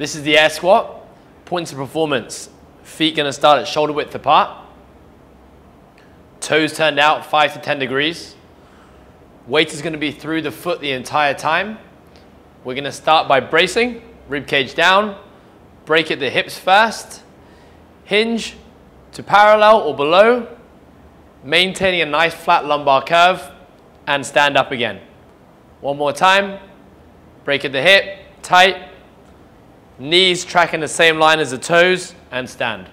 This is the air squat. Points of performance. Feet gonna start at shoulder width apart. Toes turned out 5 to 10 degrees. Weight is gonna be through the foot the entire time. We're gonna start by bracing, rib cage down, break at the hips first, hinge to parallel or below, maintaining a nice flat lumbar curve, and stand up again. One more time, break at the hip, tight, knees tracking the same line as the toes, and stand.